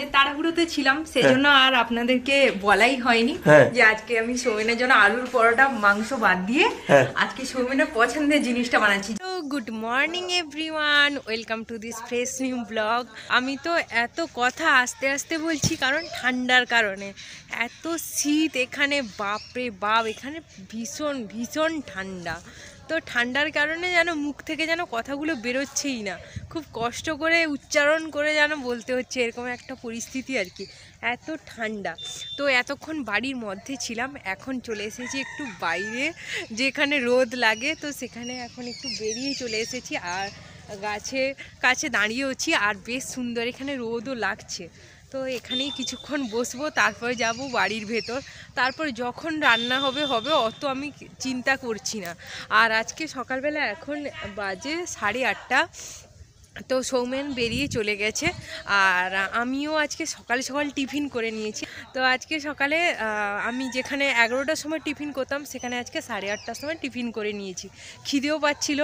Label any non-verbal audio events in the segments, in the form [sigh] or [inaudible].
কাজের তাড়াহুড়োতে ছিলাম সেজন্য আর আপনাদেরকে বলাই হয়নি হ্যাঁ। যে আজকে আমি সৌমেনের জন্য আলুর পরোটা মাংস বাদ দিয়ে হ্যাঁ। আজকে সৌমেনের পছন্দের জিনিসটা বানাচ্ছি। তো good morning everyone welcome to this fresh new blog আমি তো এত কথা আস্তে আস্তে বলছি কারণ ঠান্ডার কারণে। এত শীত এখানে বাপরে বাপ এখানে ভীষণ ভীষণ ঠান্ডা। তো ঠান্ডার কারণে যেন মুখ থেকে যেন কথাগুলো বেরোচ্ছেই না। খুব কষ্ট করে উচ্চারণ করে যেন বলতে হচ্ছে, এরকম একটা পরিস্থিতি আর কি। এত ঠান্ডা। তো এতক্ষণ বাড়ির মধ্যে ছিলাম, এখন চলে এসেছি একটু বাইরে, যেখানে রোদ লাগে, তো সেখানে এখন একটু বেরিয়ে চলে এসেছি। আর গাছে, কাছে দাঁড়িয়েওছি আর বেশ সুন্দর এখানে রোদও লাগছে। তো এখানেই কিছুক্ষণ বসবো, তারপরে যাব বাড়ির ভেতর। তারপর যখন রান্না হবে হবে অত আমি চিন্তা করছি না। আর আজকে সকালবেলা এখন বাজে সাড়ে আটটা। তো সৌমেন বেরিয়ে চলে গেছে আর আমিও আজকে সকাল সকাল টিফিন করে নিয়েছি। তো আজকে সকালে আমি যেখানে এগারোটার সময় টিফিন করতাম, সেখানে আজকে সাড়ে আটটার সময় টিফিন করে নিয়েছি। খিদেও পাচ্ছিল,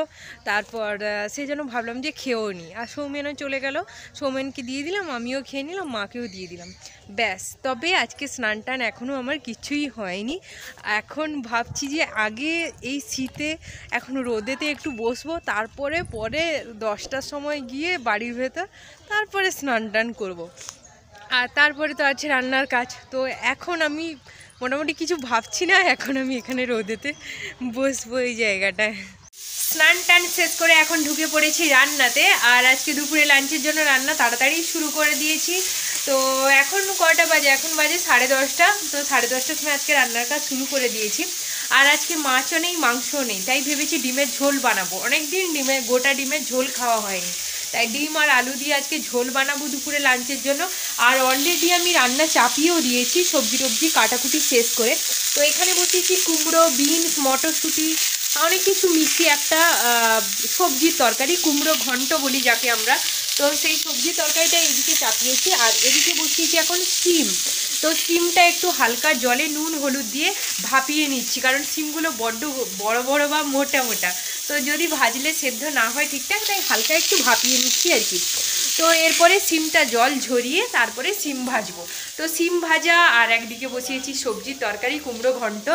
তারপর সেই জন্য ভাবলাম যে খেয়েও নিই আর সৌমেনও চলে গেল, সৌমেনকে দিয়ে দিলাম, আমিও খেয়ে নিলাম, মাকেও দিয়ে দিলাম। ব্যাস, তবে আজকে স্নান টান এখনও আমার কিছুই হয়নি। এখন ভাবছি যে আগে এই শীতে, এখন রোদেতে একটু বসবো, তারপরে পরে দশটার সময় গিয়ে বাড়ির ভেতর তারপরে স্নান টান করব। আর তারপরে তো আছে রান্নার কাজ। তো এখন আমি মোটামুটি কিছু ভাবছি না, এখন আমি এখানে রোদেতে বসবো এই জায়গাটায়। স্নান টান শেষ করে এখন ঢুকে পড়েছি রান্নাতে, আর আজকে দুপুরে লাঞ্চের জন্য রান্না তাড়াতাড়ি শুরু করে দিয়েছি। তো এখন কয়টা বাজে? এখন বাজে সাড়ে দশটা। তো সাড়ে দশটার সময় আজকে রান্নার কাজ শুরু করে দিয়েছি। আর আজকে মাছও নেই, মাংসও নেই। তাই ভেবেছি ডিমের ঝোল বানাবো। অনেক দিন ডিমের গোটা ডিমের ঝোল খাওয়া হয়নি। তাই ডিম আর আলু দিয়ে আজকে ঝোল বানাবো দুপুরে লাঞ্চের জন্য। আর অলরেডি আমি রান্না চাপিয়েও দিয়েছি, সবজি টবজি কাটাকুটি শেষ করে। তো এখানে বসিয়েছি কুমড়ো, বিনস, মটরশুঁটি, অনেক কিছু মিশিয়ে একটা সবজির তরকারি, কুমড়ো ঘন্ট বলি যাকে আমরা। তো সেই সবজি তরকারিটা এদিকে চাপিয়েছি, আর এদিকে বসিয়েছি এখন সিম তো সিমটা একটু হালকা জলে নুন, হলুদ দিয়ে ভাপিয়ে নিচ্ছি, কারণ সিমগুলো বড্ড বড় বড় বা মোটা মোটা। তো যদি ভাজলে সেদ্ধ না হয় ঠিকঠাক, তাই হালকা একটু ভাপিয়ে নিচ্ছি আর কি। তো এরপরে সিমটা জল ঝরিয়ে তারপরে সিম ভাজবো। তো সিম ভাজা আর একদিকে বসিয়েছি সবজির তরকারি, কুমড়ো ঘন্ট।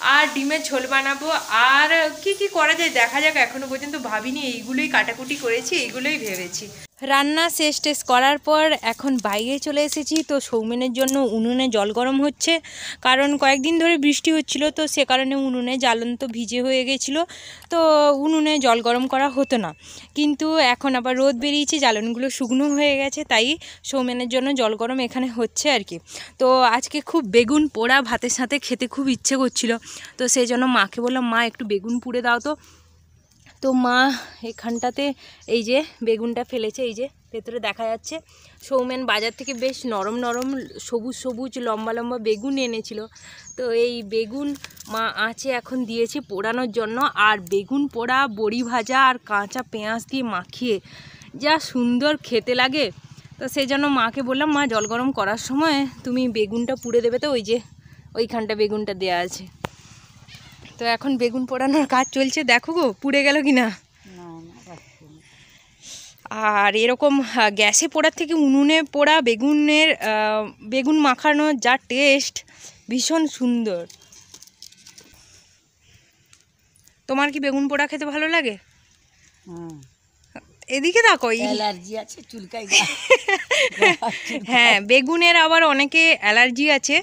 আর ডিমের ঝোল বানাবো। আর কি কি করা যায় দেখা যাক, এখনও পর্যন্ত ভাবিনি। এইগুলোই কাটাকুটি করেছি, এইগুলোই ভেবেছি। রান্না শেষ টেস করার পর এখন বাইরে চলে এসেছি। তো সৌমেনের জন্য উনুনে জল গরম হচ্ছে। কারণ কয়েকদিন ধরে বৃষ্টি হচ্ছিল, তো সে কারণে উনুনে জ্বালন্ত ভিজে হয়ে গেছিল। তো উনুনে জল গরম করা হতো না। কিন্তু এখন আবার রোদ বেরিয়েছে, জ্বালনগুলো শুকনো হয়ে গেছে, তাই সৌমেনের জন্য জল গরম এখানে হচ্ছে আর কি। তো আজকে খুব বেগুন পোড়া ভাতের সাথে খেতে খুব ইচ্ছে করছিল। তো সেই জন্য মাকে বললাম, মা, একটু বেগুন পুড়ে দাও তো। তো মা এখানটাতে এই যে বেগুনটা ফেলেছে, এই যে ভেতরে দেখা যাচ্ছে সৌমেন বাজার থেকে বেশ নরম নরম সবুজ সবুজ লম্বা লম্বা বেগুন এনেছিল। তো এই বেগুন মা আঁচে এখন দিয়েছে পোড়ানোর জন্য, আর বেগুন পোড়া, বড়ি ভাজা আর কাঁচা পেঁয়াজ দিয়ে মাখিয়ে যা সুন্দর খেতে লাগে। তো সেই জন্য মাকে বললাম, মা, জল গরম করার সময় তুমি বেগুনটা পুড়ে দেবে তো, ওই যে ওইখানটা বেগুনটা দেয়া আছে। তো এখন বেগুন পোড়ানোর কাজ চলছে দেখো গো পুড়ে গেল কি না আর এরকম গ্যাসে পোড়ার থেকে উনুনে পোড়া বেগুনের বেগুন মাখানোর যা টেস্ট ভীষণ সুন্দর। তোমার কি বেগুন পোড়া খেতে ভালো লাগে? এদিকে দেখো অ্যালার্জি আছে চুলকাই [laughs] হ্যাঁ বেগুনের আবার অনেকে অ্যালার্জি আছে।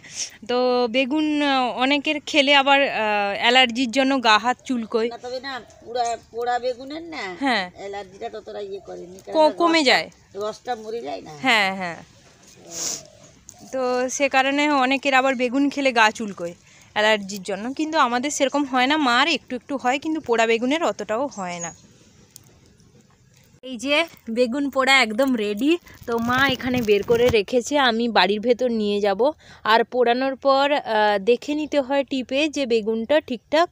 তো বেগুন অনেকের খেলে আবার অ্যালার্জির জন্য গা হাত চুলকোয়। তবে না পোড়া পোড়া বেগুনের না হ্যাঁ। অ্যালার্জিটা ততটা ইয়ে করেনি কমে যায়। রসটা মরে যায় না। হ্যাঁ হ্যাঁ। তো সে কারণে অনেকের আবার বেগুন খেলে গা চুলকোয় অ্যালার্জির জন্য। কিন্তু আমাদের সেরকম হয় না মার একটু একটু হয় কিন্তু পোড়া বেগুনের অতটাও হয় না। এই যে বেগুন পোড়া একদম রেডি তো মা এখানে বের করে রেখেছে, আমি বাড়ির ভেতর নিয়ে যাব। আর পোড়ানোর পর দেখে নিতে হয় টিপে যে বেগুনটা ঠিকঠাক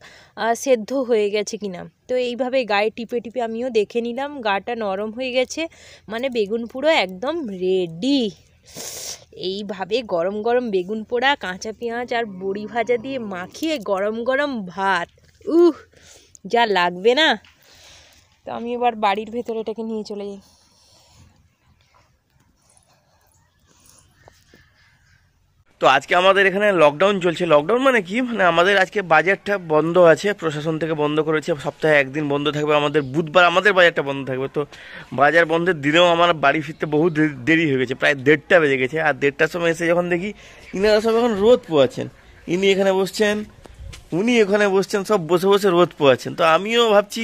সেদ্ধ হয়ে গেছে কিনা। তো এইভাবে গায়ে টিপে টিপে আমিও দেখে নিলাম, গাটা নরম হয়ে গেছে। মানে বেগুন পুরো একদম রেডি এইভাবে গরম গরম বেগুন পোড়া, কাঁচা পেঁয়াজ আর বড়ি ভাজা দিয়ে মাখিয়ে গরম গরম ভাত। উহ, যা লাগবে না। তো আমি এবার বাড়ির ভেতরে এটাকে নিয়ে চলে যাই। তো আজকে আমাদের এখানে লকডাউন চলছে। লকডাউন মানে কি? মানে আমাদের আজকে বাজারটা বন্ধ আছে, প্রশাসন থেকে বন্ধ করেছে। সপ্তাহে একদিন বন্ধ থাকবে। আমাদের বুধবার আমাদের বাজারটা বন্ধ থাকবে। তো বাজার বন্ধের দিনেও আমার বাড়ি ফিরতে বহু দেরি হয়ে গেছে। প্রায় দেড়টা বেজে গেছে। আর দেড়টার সময় এসে যখন দেখি, ইনারা সব এখন রোদ পোয়াচ্ছেন। ইনি এখানে বসছেন উনি এখানে বসছেন সব বসে বসে রোদ পোয়াচ্ছেন। তো আমিও ভাবছি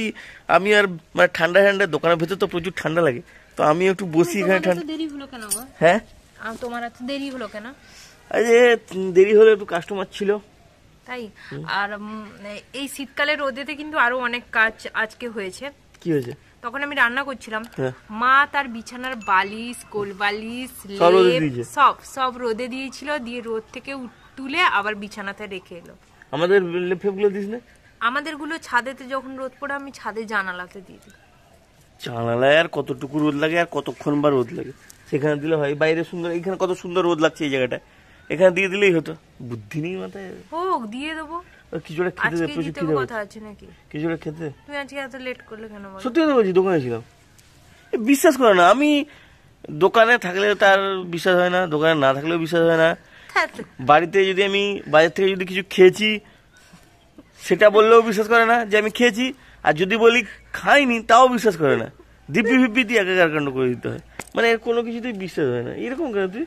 আমি আর মানে ঠান্ডা ঠান্ডা দোকানের ভেতর তো প্রচুর ঠান্ডা লাগে। তো আমি একটু বসি এখানে ঠান্ডা দেরি হলো কেন হ্যাঁ? তোমার এত দেরি হলো কেন? যে দেরি হলে একটু কাস্টমার ছিল। তাই? আর এই শীতকালে রোদেতে কিন্তু আরও অনেক কাজ আজকে হয়েছে। কি হয়েছে? তখন আমি রান্না করছিলাম। হ্যাঁ। মা তার বিছানার বালিশ কোল বালিশ সব সব রোদে দিয়েছিল দিয়ে রোদ থেকে তুলে আবার বিছানাতে রেখে এলো। আমাদের লেফেগুলো দিস না। আমাদেরগুলো ছাদেতে যখন রোদ পড়ে আমি ছাদে জানালাতে দিয়ে দিই। জানালায় আর কতটুকু রোদ লাগে আর কতক্ষণ বা রোদ লাগে? সেখানে দিলে হয় বাইরে সুন্দর এখানে কত সুন্দর রোদ লাগছে এই জায়গাটায়। এখানে দিয়ে দিলেই হতো। বুদ্ধি নেই মাথায়। হোক দিয়ে দেবো। কিছুটা খেতে দে আজকে প্রচুর দিতে কথা আছে নাকি? কিছুটা খেতে। তুমি আজকে এত লেট করলে কেন বলো? সত্যি কথা বলছি দোকানে ছিলাম। এ, বিশ্বাস করো না আমি দোকানে থাকলে তার বিশ্বাস হয় না দোকানে না থাকলেও বিশ্বাস হয় না। বাড়িতে যদি আমি বাজার থেকে যদি কিছু খেয়েছি সেটা বললেও বিশ্বাস করে না যে আমি খেয়েছি। আর যদি বলি খাইনি তাও বিশ্বাস করে না। দিব্যি ফিব্বি দিয়ে একাকার কাণ্ড করে দিতে হয়। মানে এর কোনো কিছুতেই বিশ্বাস হয় না। এরকম কেন তুই?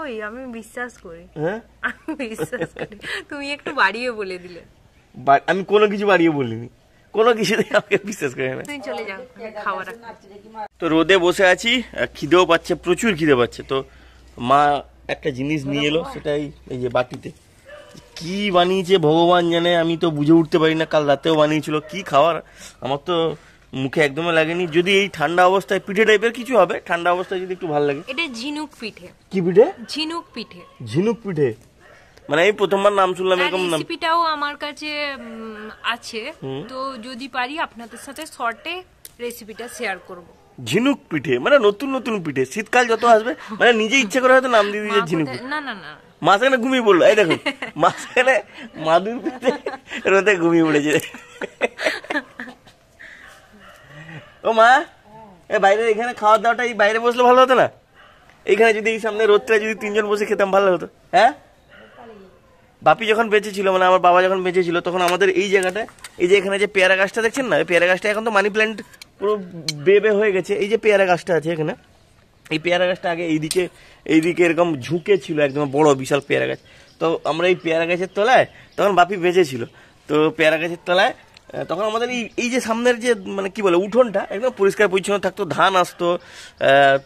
ওই আমি বিশ্বাস করি। হ্যাঁ? আমি বিশ্বাস করি। তুমি একটু বাড়িয়ে বলে দিলে। আমি কোনো কিছু বাড়িয়ে বলিনি। কোনো কিছুতেই আমাকে বিশ্বাস করে না। চলে যাও রাখছি। তো রোদে বসে আছি খিদেও পাচ্ছে প্রচুর খিদে পাচ্ছে। তো মা একটা জিনিস নিয়ে এলো সেটাই এই যে বাটিতে। কি বানিয়েছে ভগবান জানে আমি তো বুঝে উঠতে পারি না কাল রাতেও বানিয়েছিল কি খাওয়ার আমার তো মুখে একদমই লাগেনি। যদি এই ঠান্ডা অবস্থায় পিঠে টাইপের কিছু হবে ঠান্ডা অবস্থায় যদি একটু ভালো লাগে। এটা ঝিনুক পিঠে। কি পিঠে? ঝিনুক পিঠে। ঝিনুক পিঠে? মানে আমি প্রথমবার নাম শুনলাম এরকম নাম। রেসিপিটাও আমার কাছে আছে। তো যদি পারি আপনাদের সাথে শর্টে রেসিপিটা শেয়ার করব। ঝিনুক পিঠে মানে নতুন নতুন পিঠে। শীতকাল যত আসবে মানে নিজে ইচ্ছে করে হয়তো নাম দিয়ে দিয়েছে ঝিনুক না না না। মাঝখানে ঘুমিয়ে পড়ল। এই দেখুন মাঝখানে মাদুর পিঠে রোদে ঘুমিয়ে পড়েছে। ও মা এ বাইরে এখানে খাওয়া দাওয়াটা এই বাইরে বসলে ভালো হতো না? এইখানে যদি এই সামনে রোদটা যদি তিনজন বসে খেতাম ভালো হতো। হ্যাঁ? বাপি যখন বেঁচে ছিল মানে আমার বাবা যখন বেঁচে ছিল, তখন আমাদের এই জায়গাটা এই যে এখানে যে পেয়ারা গাছটা দেখছেন না পেয়ারা গাছটা এখন তো মানি প্ল্যান্ট পুরো বেবে হয়ে গেছে। এই যে পেয়ারা গাছটা আছে এখানে, এই পেয়ারা গাছটা আগে এইদিকে এইদিকে এরকম ঝুঁকে ছিল একদম বড় বিশাল পেয়ারা গাছ। তো আমরা এই পেয়ারা গাছের তলায়, তখন বাপি বেঁচে ছিল। তো পেয়ারা গাছের তলায় তখন আমাদের এই এই যে সামনের যে মানে কি বলে উঠোনটা একদম পরিষ্কার পরিচ্ছন্ন থাকতো ধান আসতো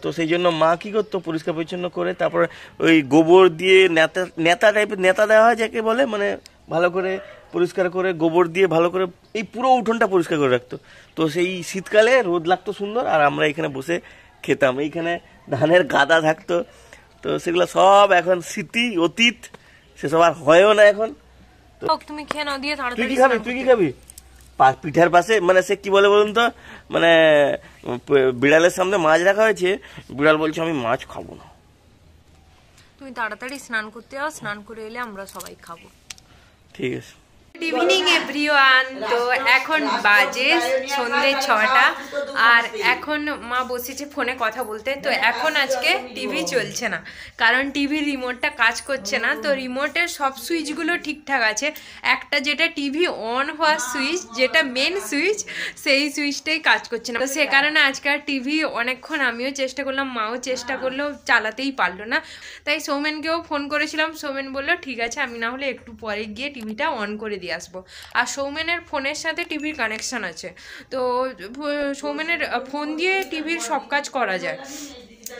তো সেই জন্য মা কি করতো পরিষ্কার পরিচ্ছন্ন করে তারপর ওই গোবর দিয়ে নেতা নেতা টাইপের নেতা দেওয়া হয় যাকে বলে মানে ভালো করে পরিষ্কার করে গোবর দিয়ে ভালো করে এই পুরো উঠোনটা পরিষ্কার করে রাখতো। তো সেই শীতকালে রোদ লাগতো সুন্দর আর আমরা এখানে বসে খেতাম। এইখানে ধানের গাদা থাকতো। তো সেগুলো সব এখন স্মৃতি অতীত সেসব আর হয়ও না এখন। তুমি খেয়ে নাও দিয়ে তুই কি খাবি? তুই কি খাবি? পিঠার পাশে মানে সে কি বলে বলুন তো? মানে বিড়ালের সামনে মাছ রাখা হয়েছে। বিড়াল বলছে আমি মাছ খাব না। তুমি তাড়াতাড়ি স্নান করতে যাও স্নান করে এলে আমরা সবাই খাব। ঠিক আছে। এখন বাজে সন্ধে ছটা, আর এখন মা বসেছে ফোনে কথা বলতে, তো এখন আজকে টিভি চলছে না। কারণ টিভির রিমোটটা কাজ করছে না, তো রিমোটের সব সুইচগুলো ঠিকঠাক আছে। একটা যেটা টিভি অন হওয়ার সুইচ, যেটা মেন সুইচ, সেই সুইচটাই কাজ করছে না। তো সে কারণে আজকে আর টিভি অনেকক্ষণ আমিও চেষ্টা করলাম, মাও চেষ্টা করলেও চালাতেই পারল না। তাই সৌমেনকেও ফোন করেছিলাম, সৌমেন বলল, ঠিক আছে, আমি না হলে একটু পরে গিয়ে টিভিটা অন করে দিয়ে আসব। আর সৌমেনের ফোনের সাথে টিভির কানেকশান আছে। তো সৌমেনের ফোন দিয়ে টিভির সব কাজ করা যায়।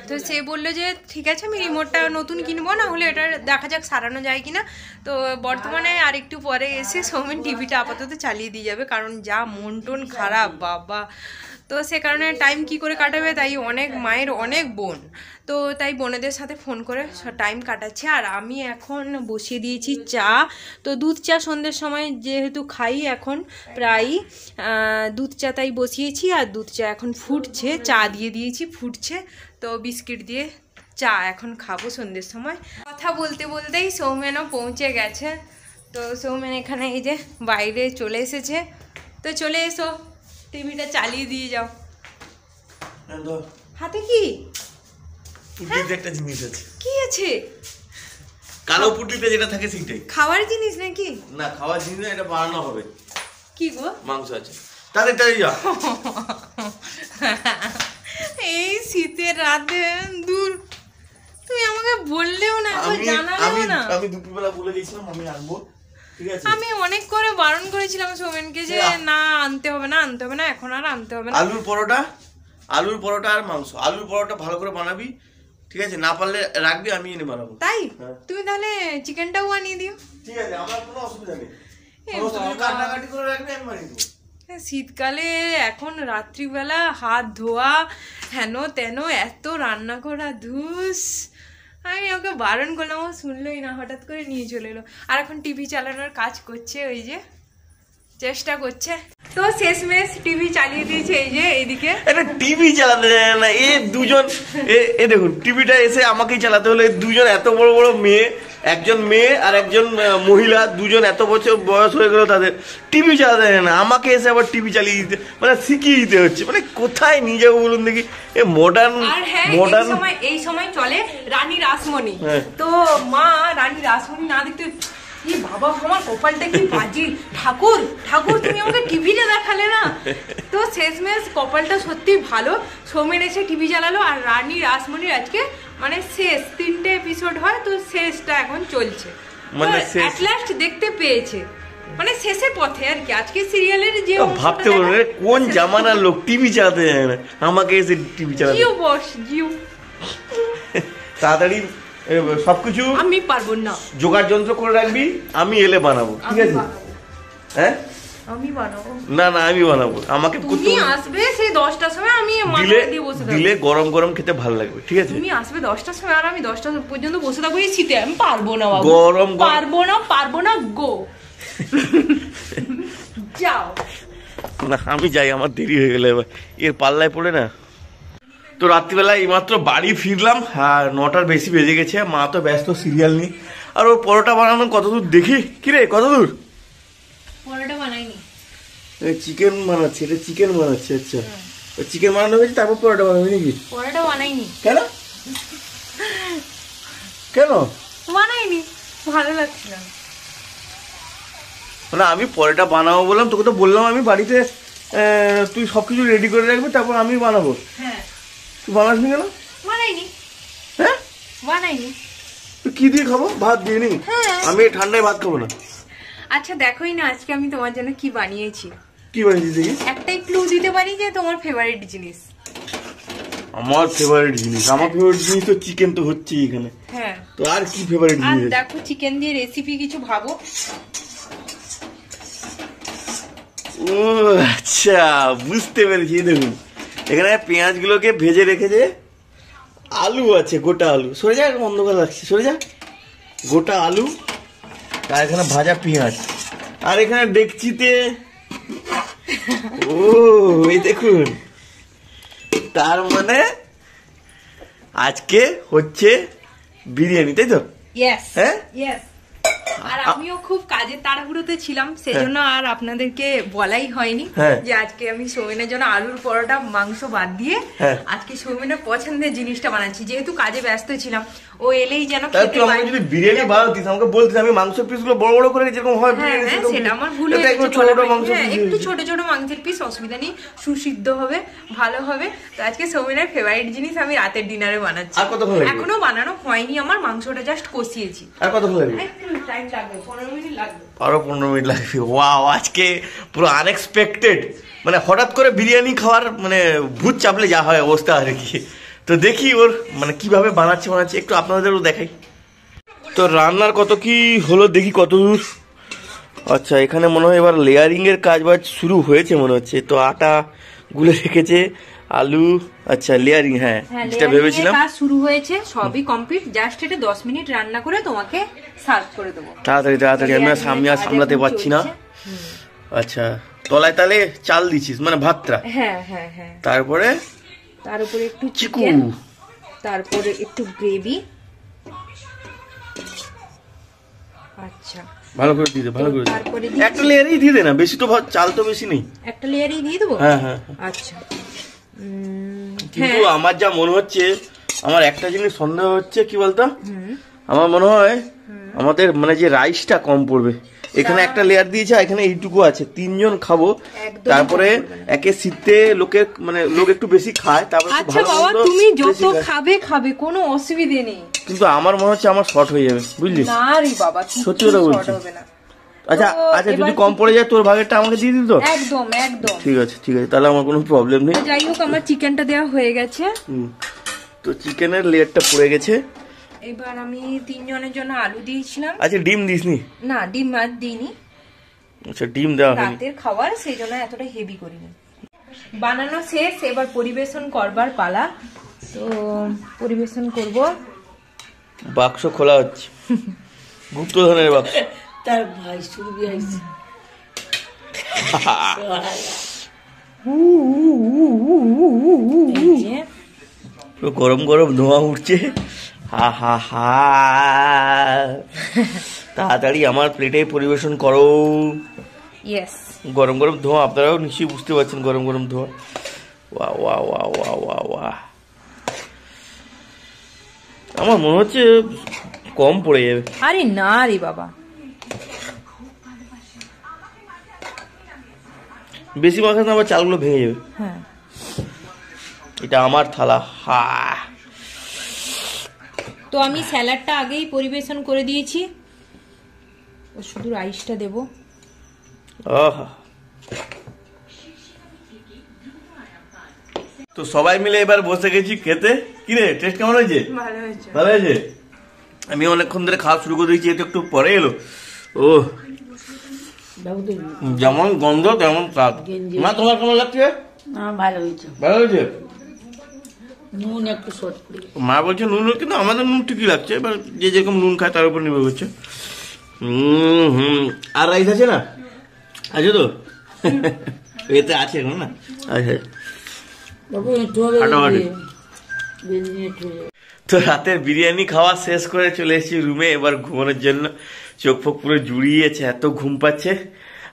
তো সে বলল যে, ঠিক আছে, আমি রিমোটটা নতুন কিনবো, না হলে এটা দেখা যাক সারানো যায় কি না তো বর্তমানে আর একটু পরে এসে সৌমেন টিভিটা আপাতত চালিয়ে দিয়ে যাবে, কারণ যা মন টন খারাপ, বাবা। তো সে কারণে টাইম কি করে কাটাবে? তাই অনেক মায়ের অনেক বোন। তো তাই বোনেদের সাথে ফোন করে টাইম কাটাচ্ছে। আর আমি এখন বসিয়ে দিয়েছি চা। তো দুধ চা সন্ধ্যের সময় যেহেতু খাই এখন প্রায় দুধ চা তাই বসিয়েছি আর দুধ চা এখন ফুটছে। চা দিয়ে দিয়েছি, ফুটছে। তো বিস্কিট দিয়ে চা এখন খাব সন্ধ্যের সময়। কথা বলতে বলতেই সৌমেনও পৌঁছে গেছে। তো সৌমেন এখানে এই যে বাইরে চলে এসেছে। তো চলে এসো। টিভিটা চালিয়ে দিয়ে যাও। হাতে কি? একটা জিনিস আছে। কি আছে? কালো পুটিতে যেটা থাকে সেইটাই। খাওয়ার জিনিস নাকি? না খাওয়ার জিনিস না, এটা বানানো হবে। কি গো? মাংস আছে। তাদের তাদের যা। এই শীতের রাতে দূর। তুমি আমাকে বললেও না জানালেও না। আমি দুপুরবেলা বলে দিয়েছিলাম আমি আনব। আমি অনেক করে বারণ করেছিলাম সোমেনকে যে না। আনতে হবে না আনতে হবে না এখন আর আনতে হবে না। আলুর পরোটা আলুর পরোটা আর মাংস। আলুর পরোটা ভালো করে বানাবি ঠিক আছে? না পারলে রাখবি আমি এনে বানাবো। তাই? হ্যাঁ। তুমি তাহলে চিকেনটাও আনিয়ে দিও। ঠিক আছে আমার কোনো অসুবিধা নেই। এ সমস্ত কিছু বাবা। কাটাকাটি করে রাখবি আমি বানিয়ে দেবো। শীতকালে এখন রাত্রিবেলা হাত ধোয়া হেন তেন এত রান্না করা ধুস। আমি ওকে বারণ করলাম, ও শুনলোই না, হঠাৎ করে নিয়ে চলে এলো। আর এখন টিভি চালানোর কাজ করছে, ওই যে চেষ্টা করছে। তো শেষমেশ টিভি চালিয়ে দিয়েছে, এই যে এইদিকে। এটা টিভি চালাতে জানে না, এ দুজন, এ দেখুন টিভিটা এসে আমাকেই চালাতে হলো দুজন এত বড় বড় মেয়ে। একজন মেয়ে আর একজন মহিলা দুজন এত বছর বয়স হয়ে গেল তাদের টিভি চালাতে জানে না। আমাকে এসে আবার টিভি চালিয়ে দিতে মানে শিখিয়ে দিতে হচ্ছে। মানে কোথায় নিয়ে যাব বলুন দেখি। এ মডার্ন হ্যাঁ এই মডার্ন এই সময় চলে রানী রাসমণি। হ্যাঁ। তো মা রানী রাসমণি না দেখতে বাবা আমার কপালটা কি বাজে? ঠাকুর ঠাকুর তুমি আমাকে টিভিতে দেখালে না? তো শেষমেশ কপালটা সত্যি ভালো। সৌমেন এসে টিভি চালালো আর রানী রাসমণির আজকে মানে শেষ তিনটে এপিসোড হয় তো শেষটা এখন চলছে। মানে অ্যাট লাস্ট দেখতে পেয়েছে। মানে শেষের পথে আর কি আজকে সিরিয়ালের যে ভাবতে পারবেন কোন জামানার লোক টিভি চালাতে জানে না? আমাকে এসে টিভি চালাতে জিও বস জিও। তাড়াতাড়ি সবকিছু আমি পারব না। জোগাড় যন্ত্র করে রাখবি আমি এলে বানাবো ঠিক আছে? হ্যাঁ? আমি বানাবো। না না আমি বানাবো। আমাকে তুমি আসবে সেই দশটার সময় আমি দিলে দিলে গরম গরম খেতে ভালো লাগবে ঠিক আছে? তুমি আসবে দশটার সময় আর আমি দশটা পর্যন্ত বসে থাকব এই শীতে। আমি পারব না বাবু। গরম পারব না পারব না গো। যাও। না আমি যাই আমার দেরি হয়ে গেলে এবার। এর পাল্লায় পড়ে না? তো রাত্রিবেলা এইমাত্র বাড়ি ফিরলাম আর নটার বেশি বেজে গেছে মা তো ব্যস্ত সিরিয়াল নিয়ে। আর ওর পরোটা বানানো কত দূর দেখি? কিরে কত দূর পরোটা বানাইনি চিকেন বানাচ্ছে এটা চিকেন বানাচ্ছে আচ্ছা। চিকেন বানানো হয়েছে তারপর পরোটা বানাবে নাকি? পরোটা বানাইনি। কেন? কেন? বানাইনি ভালো লাগছিল না। মানে আমি পরোটা বানাবো বললাম তোকে তো বললাম আমি বাড়িতে তুই সব কিছু রেডি করে রাখবি তারপর আমি বানাবো। হ্যাঁ। তুই বানাসনি কেন? বানাইনি। হ্যাঁ? বানাইনি। তুই কি দিয়ে খাব? ভাত দিয়ে নি? হ্যাঁ। আমি ঠান্ডায় ভাত খাব না। আচ্ছা দেখোই না আজকে আমি তোমার জন্য কি বানিয়েছি। কি বানিয়েছিস দেখি একটাই ক্লু দিতে পারি যে তোমার ফেভারিট জিনিস? আমার ফেভারিট জিনিস। আমার ফেভারিট জিনিস তো চিকেন তো হচ্ছেই এখানে। হ্যাঁ। তো আর কি ফেভারিট জিনিস? দেখো চিকেন দিয়ে রেসিপি কিছু ভাবো। ও আচ্ছা বুঝতে পেরেছি দেখুন। এখানে পেঁয়াজগুলোকে ভেজে রেখেছে। আলু আছে গোটা আলু। সরে যা অন্ধকার লাগছে। সরে যা গোটা আলু। আর এখানে ভাজা পেঁয়াজ। আর এখানে ডেকচিতে ও এই দেখুন তার মানে আজকে হচ্ছে বিরিয়ানি তাই তো হ্যাঁ? আর আমিও খুব কাজের তাড়াহুড়োতে ছিলাম সেজন্য আর আপনাদেরকে বলাই হয়নি হ্যাঁ। যে আজকে আমি সৌমেনের জন্য আলুর পরোটা মাংস বাদ দিয়ে হ্যাঁ। আজকে সৌমেনের পছন্দের জিনিসটা বানাচ্ছি যেহেতু কাজে ব্যস্ত ছিলাম ও এলেই যেন খেতে পারি। যদি বিরিয়ানি বানাতিস আমাকে বলতিস আমি মাংস পিসগুলো বড় বড় করে যেরকম হয় হ্যাঁ বিরিয়ানি হ্যাঁ সেটা আমার ভুল হয়ে গেছে ছোট ছোট মাংস। হ্যাঁ, একটু ছোট ছোট মাংসের পিস অসুবিধা নেই সুসিদ্ধ হবে ভালো হবে। তো আজকে সৌমেনের ফেভারিট জিনিস আমি রাতের ডিনারে বানাচ্ছি। আর কতক্ষণ লাগবে? এখনও বানানো হয়নি আমার মাংসটা জাস্ট কষিয়েছি। আর কত লাগবে? টাইম লাগবে পনেরো মিনিট লাগবে। আরও পনেরো মিনিট লাগবে ওয়াও আজকে পুরো আনএক্সপেক্টেড মানে হঠাৎ করে বিরিয়ানি খাওয়ার মানে ভূত চাপলে যা হয় অবস্থা আর কি। তো দেখি ওর মানে কীভাবে বানাচ্ছে বানাচ্ছে একটু আপনাদেরও দেখাই। তো রান্নার কত কি হলো দেখি কত দূর। আচ্ছা এখানে মনে হয় এবার লেয়ারিং এর কাজ বাজ শুরু হয়েছে মনে হচ্ছে। তো আটা গুলে রেখেছে আলু আচ্ছা লেয়ারিং হ্যাঁ হ্যাঁ যেটা ভেবেছিলাম। কাজ শুরু হয়েছে সবই কমপ্লিট জাস্ট এটা দশ মিনিট রান্না করে তোমাকে সার্ভ করে দেবো। তাড়াতাড়ি তাড়াতাড়ি আমি সামনে আর সামলাতে পারছি না। আচ্ছা তলায় তালে চাল দিছিস মানে ভাতটা। হ্যাঁ হ্যাঁ হ্যাঁ। তারপরে? তার উপরে একটু চিকু। চিকেন তারপরে একটু গ্রেভি। আচ্ছা। ভালো করে দিয়ে দে ভালো করে তারপরে একটা লেয়ারই দিয়ে দে না বেশি তো চাল তো বেশি নেই। একটা লেয়ারই দিয়ে দেবো? হ্যাঁ হ্যাঁ। হ্যাঁ। আচ্ছা কিন্তু হ্যাঁ। আমার যা মনে হচ্ছে আমার একটা জিনিস সন্দেহ হচ্ছে কি বলতো? আমার মনে হয় আমাদের মানে যে রাইসটা কম পড়বে। এখানে একটা লেয়ার দিয়েছে এখানে এইটুকু আছে। তিনজন খাব। তারপরে একে শীতে লোকে মানে লোক একটু বেশি খায় তারপরে আচ্ছা বাবা তুমি যত খাবে খাবে কোনো অসুবিধে নেই। কিন্তু আমার মনে হচ্ছে আমার শর্ট হয়ে যাবে বুঝলি না রে বাবা সত্যি কথা বলছি। আচ্ছা আচ্ছা যদি কম পড়ে যায় তোর ভাগেরটা আমাকে দিয়ে দিত? একদম একদম। ঠিক আছে ঠিক আছে তাহলে আমার কোনো প্রবলেম নেই। যাই হোক আমার চিকেনটা দেওয়া হয়ে গেছে। তো চিকেনের লেয়ারটা পড়ে গেছে। এবার আমি তিনজনের জন্য আলু দিয়েছিলাম আচ্ছা ডিম দিসনি না ডিম আর দিইনি আচ্ছা ডিম দেওয়া হয়নি রাতের খাবার সেই জন্য এতটা হেভি করিনি বানানো শেষ এবার পরিবেশন করবার পালা তো পরিবেশন করব বাক্স খোলা হচ্ছে গুপ্ত গুপ্তধনের বাক্স তার ভাই সুরভি আইছে গরম গরম ধোঁয়া উঠছে হা হা হা। তাড়াতাড়ি আমার প্লেটে পরিবেশন করো। ইয়েস গরম গরম ধোঁয়া আপনারাও নিশ্চয়ই বুঝতে পারছেন গরম গরম ধোঁয়া। ওয়া ওয়া ওয়া ওয়া ওয়া ওয়া। আমার মনে হচ্ছে কম পড়ে যাবে। আরে না রে বাবা। বেশি মাখাতে আবার চালগুলো ভেঙে যাবে। হ্যাঁ। এটা আমার থালা। হা। তো আমি স্যালাডটা আগেই পরিবেশন করে দিয়েছি। ও শুধু রাইসটা দেবো। আহা। তো সবাই মিলে এবার বসে গেছি খেতে। কি রে টেস্ট কেমন হয়েছে? ভালো হয়েছে। ভালো হয়েছে? আমি অনেকক্ষণ ধরে খাওয়া শুরু করে দিয়েছি এতো একটু পরে এলো। ও। যেমন গন্ধ তেমন স্বাদ। মা তোমার কেমন লাগছে? ভালো হয়েছে। ভালো হয়েছে? নুন একটু শর্ট করে। মা বলছে নুন কিন্তু আমাদের নুন ঠিকই লাগছে এবার যে যেরকম নুন খায় তার উপর নির্ভর করছে। হুম আর রাইস আছে না? আছে তো? এতে আছে এখন না? আচ্ছা। তো রাতের বিরিয়ানি খাওয়া শেষ করে চলে এসেছি রুমে এবার ঘুমানোর জন্য। চোখ ফোক পুরো জুড়িয়েছে এত ঘুম পাচ্ছে।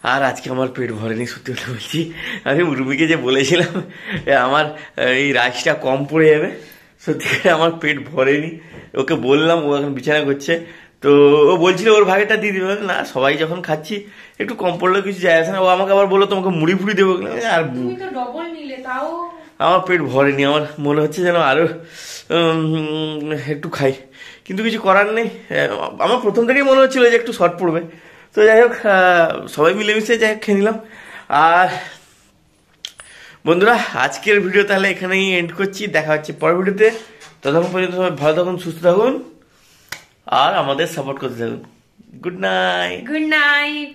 আর আজকে আমার পেট ভরেনি সত্যি কথা বলছি। আমি রুমিকে যে বলেছিলাম আমার এই রাইসটা কম পড়ে যাবে সত্যি আমার পেট ভরেনি ওকে বললাম ও এখন বিছানা করছে। তো ও বলছিল ওর ভাগেটা দিয়ে দিবে। না সবাই যখন খাচ্ছি একটু কম পড়লেও কিছু যায় আসে না। ও আমাকে আবার বলল তোমাকে মুড়ি ফুড়ি দেবো আর আমার পেট ভরেনি আমার মনে হচ্ছে যেন আরও উম, একটু খাই। কিন্তু কিছু করার নেই। আমার প্রথম থেকেই মনে হচ্ছিল যে একটু শর্ট পড়বে। তো যাই হোক সবাই মিলেমিশে যাই হোক, খেয়ে নিলাম। আর বন্ধুরা, আজকের ভিডিও তাহলে এখানেই এন্ড করছি। দেখা হচ্ছে পরের ভিডিওতে। ততক্ষণ পর্যন্ত সবাই ভালো থাকুন, সুস্থ থাকুন। আর আমাদের সাপোর্ট করতে থাকুন। Good night good night